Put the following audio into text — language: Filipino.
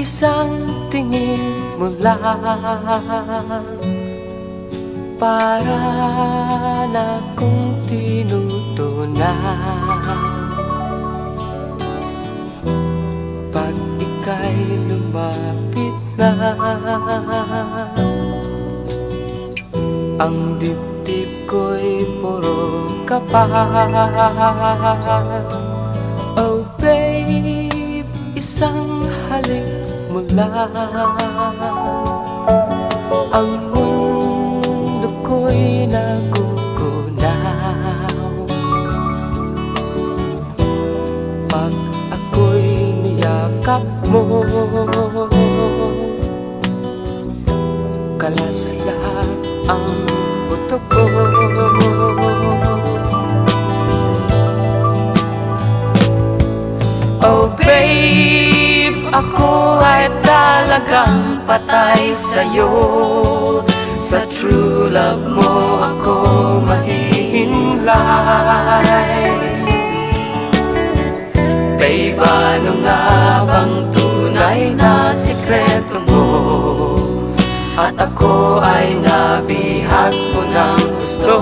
isang tingin mo lang. Para na kong tinutunan. Pag ika'y lumapit na Ang dibdib ko'y puro kapal. Oh babe, isang halik mo lang Ang mundo ko'y nagugunaw. Pag ako'y niyakap mo Kalas lahat ang buto ko. Oh babe, ako ay talagang patay sa'yo. Sa true love mo ako mahihinlay. Babe, ano nga bang tunay na sikreto mo? At ako ay nabihag mo ng gusto